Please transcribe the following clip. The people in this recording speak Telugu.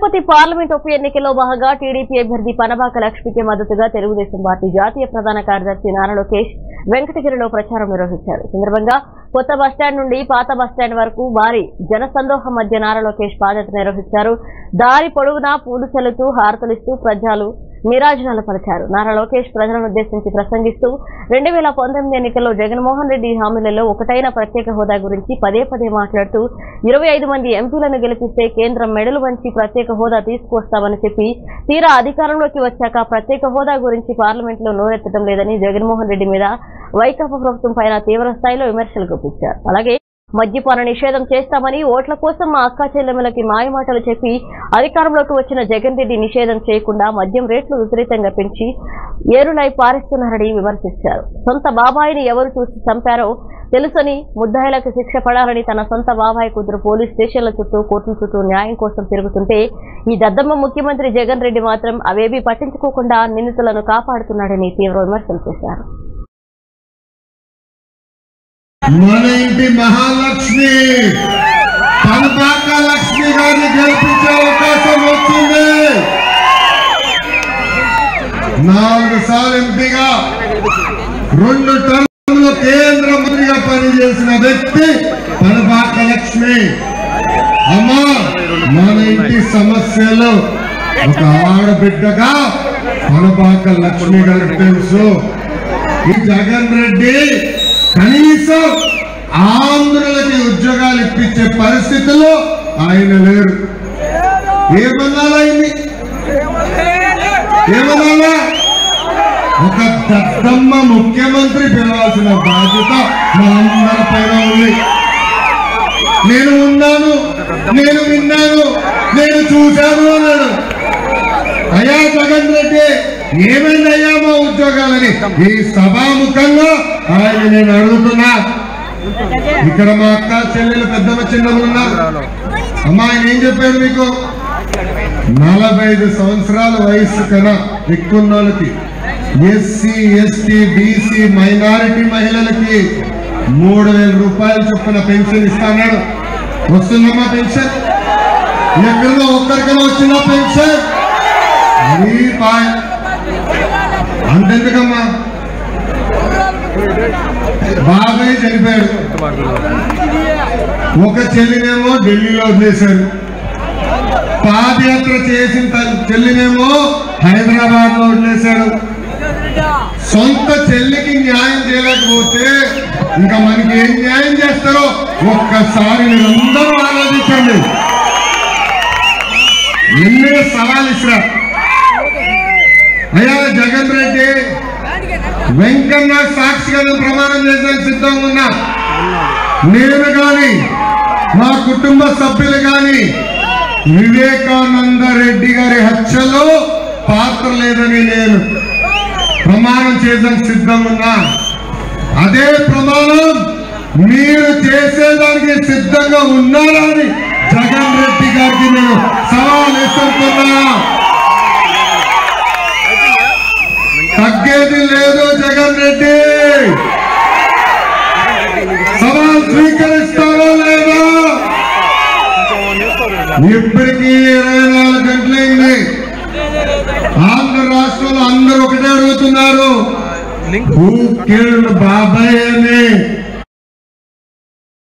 తిరుపతి పార్లమెంట్ ఉప ఎన్నికల్లో భాగంగా టీడీపీ అభ్యర్థి పనబాక లక్ష్మికి మద్దతుగా తెలుగుదేశం పార్టీ జాతీయ ప్రధాన కార్యదర్శి నారా లోకేష్ వెంకటగిరిలో ప్రచారం నిర్వహించారు. సందర్భంగా కొత్త బస్టాండ్ నుండి పాత బస్టాండ్ వరకు భారీ జనసందోహం మధ్య నారా లోకేష్ పాదయాత్ర నిర్వహించారు. దారి పొడవునా పూలు చల్లుతూ హారతలిస్తూ ప్రజలు నీరాజనాలు పరిచారు నారా లోకేష్ ప్రజలను ఉద్దేశించి ప్రసంగిస్తూ రెండు వేల పంతొమ్మిది ఎన్నికల్లో జగన్మోహన్ రెడ్డి హామీలలో ఒకటైన ప్రత్యేక హోదా గురించి పదే పదే మాట్లాడుతూ ఇరవై ఐదు మంది ఎంపీలను గెలిపిస్తే కేంద్రం మెడలు వంచి ప్రత్యేక హోదా తీసుకువస్తామని చెప్పి తీరా అధికారంలోకి వచ్చాక ప్రత్యేక హోదా గురించి పార్లమెంట్లో నోరెత్తడం లేదని జగన్మోహన్ రెడ్డి మీద వైకాపా ప్రభుత్వం పైన తీవ్ర స్థాయిలో విమర్శలు గుప్పించారు. అలాగే మద్యపాన నిషేధం చేస్తామని ఓట్ల కోసం మా అక్కా చెల్లెమ్మలకి మాయమాటలు చెప్పి అధికారంలోకి వచ్చిన జగన్ రెడ్డి నిషేధం చేయకుండా మద్యం రేట్లు విపరీతంగా పెంచి ఏరులై పారిస్తున్నారని విమర్శించారు. సొంత బాబాయిని ఎవరు చూసి చంపారో తెలుసని ముద్దాయిలకు శిక్ష పడాలని తన సొంత బాబాయి కూతురు పోలీస్ స్టేషన్ల చుట్టూ కోర్టుల చుట్టూ న్యాయం కోసం తిరుగుతుంటే ఈ దద్దమ్మ ముఖ్యమంత్రి జగన్ రెడ్డి మాత్రం అవేవీ పట్టించుకోకుండా నిందితులను కాపాడుతున్నాడని తీవ్ర విమర్శలు చేశారు. మన ఇంటి మహాలక్ష్మి. కనపాక లక్ష్మి గారిని గెలిపించే అవకాశం వచ్చింది. నాలుగు సార్లు ఎంపీగా రెండు టర్ములు కేంద్ర మంత్రిగా పనిచేసిన వ్యక్తి కనపాక లక్ష్మి. అమ్మా మన ఇంటి సమస్యలు ఒక ఆడబిడ్డగా కనపాక లక్ష్మి గారికి తెలుసు. ఈ జగన్ రెడ్డి కనీసం ఆంధ్రులకి ఉద్యోగాలు ఇప్పించే పరిస్థితుల్లో ఆయన లేరు ఏమన్నారా ఏమన్నా ఒక దత్తమ్మ ముఖ్యమంత్రి పిలవాల్సిన బాధ్యత మనందరి పైన ఉంది. నేను ఉన్నాను నేను విన్నాను నేను చూశాను అన్నాడు. అయ్యా జగన్ రెడ్డి ఏమైందయ్యా మా ఉద్యోగాలని? ఈ సభాముఖంగా అలాగే నేను అడుగుతున్నా. ఇక్కడ మా అక్క చెల్లెలు పెద్దమ్మ చిన్నలు ఉన్నారు అమ్మా ఏం చెప్పారు మీకు? నలభై ఐదు సంవత్సరాల వయసు కన్నా ఎక్కువ వాళ్ళకి ఎస్సీ ఎస్టీ బీసీ మైనారిటీ మహిళలకి మూడు వేల రూపాయలు చొప్పున పెన్షన్ ఇస్తాడు వస్తుందమ్మా పెన్షన్? ఎక్కడో ఒక్కరికైనా వచ్చిందా పెన్షన్? అంతెందుకమ్మా? బాబాయ్ చనిపోయాడు ఒక చెల్లినేమో ఢిల్లీలో వదిలేశారు పాదయాత్ర చేసిన చెల్లినేమో హైదరాబాద్లో వదిలేశాడు సొంత చెల్లికి న్యాయం చేయలేకపోతే ఇంకా మనకి ఏం న్యాయం చేస్తారో ఒక్కసారి మీరందరూ ఆలోచించండి. ఎన్నో సవాలు ఇస్తారు అయ్యా జగన్ రెడ్డి వెంకన్న సాక్షిగా ప్రమాణం చేసేందుకు సిద్ధంగా ఉన్నా. నేను కానీ మా కుటుంబ సభ్యులు కానీ వివేకానంద రెడ్డి గారి హత్యలో పాత్ర లేదని నేను ప్రమాణం చేసేందుకు సిద్ధంగా ఉన్నా. అదే ప్రమాణం మీరు చేసేదానికి సిద్ధంగా ఉన్నారా అని జగన్ రెడ్డి గారికి నేను సవాల్ ఇస్తున్నా తగ్గేది లేదు జగన్ రెడ్డి. సవాల్ స్వీకరిస్తారో లేదా? ఇప్పటికీ ఇరవై నాలుగు గంటలైంది ఆంధ్ర రాష్ట్రంలో అందరూ ఒకటే అడుగుతున్నారు. బాబాయ్ అని.